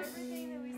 everything that we